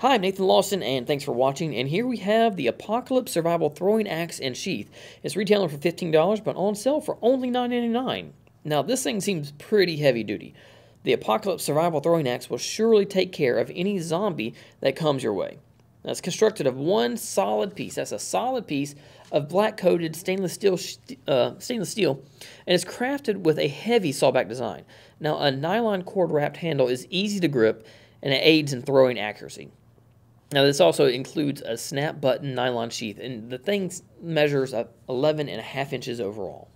Hi, I'm Nathan Lawson, and thanks for watching. And here we have the Apocalypse Survival Throwing Axe and Sheath. It's retailing for $15, but on sale for only $9.99. Now, this thing seems pretty heavy duty. The Apocalypse Survival Throwing Axe will surely take care of any zombie that comes your way. Now, it's constructed of one solid piece. That's a solid piece of black-coated stainless steel, uh, stainless steel, and it's crafted with a heavy sawback design. Now, a nylon cord-wrapped handle is easy to grip, and it aids in throwing accuracy. Now this also includes a snap button nylon sheath and the thing measures 11 and a half inches overall.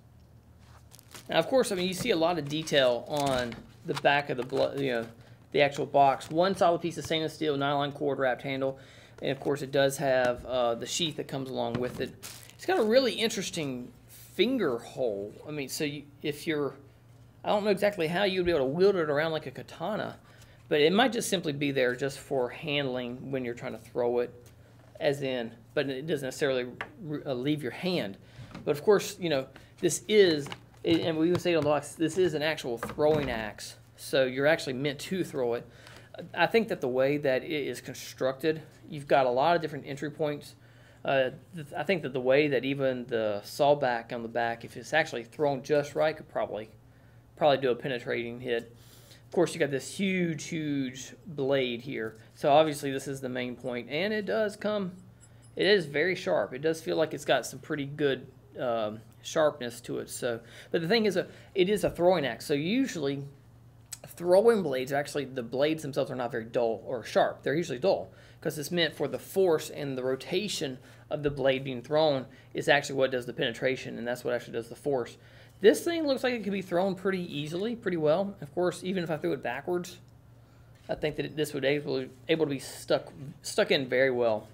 Now of course, I mean you see a lot of detail on the back of the you know the actual box. One solid piece of stainless steel nylon cord wrapped handle and of course it does have uh, the sheath that comes along with it. It's got a really interesting finger hole. I mean so you, if you're I don't know exactly how you'd be able to wield it around like a katana but it might just simply be there just for handling when you're trying to throw it, as in, but it doesn't necessarily uh, leave your hand. But of course, you know, this is, and we even say it on the box, this is an actual throwing axe. So you're actually meant to throw it. I think that the way that it is constructed, you've got a lot of different entry points. Uh, I think that the way that even the sawback on the back, if it's actually thrown just right, could probably probably do a penetrating hit. Of course, you got this huge, huge blade here. So obviously this is the main point, and it does come, it is very sharp. It does feel like it's got some pretty good um, sharpness to it. So, But the thing is, a, it is a throwing axe. So usually throwing blades, actually the blades themselves are not very dull or sharp. They're usually dull because it's meant for the force and the rotation of the blade being thrown is actually what does the penetration, and that's what actually does the force. This thing looks like it could be thrown pretty easily, pretty well. Of course, even if I threw it backwards, I think that this would able able to be stuck stuck in very well.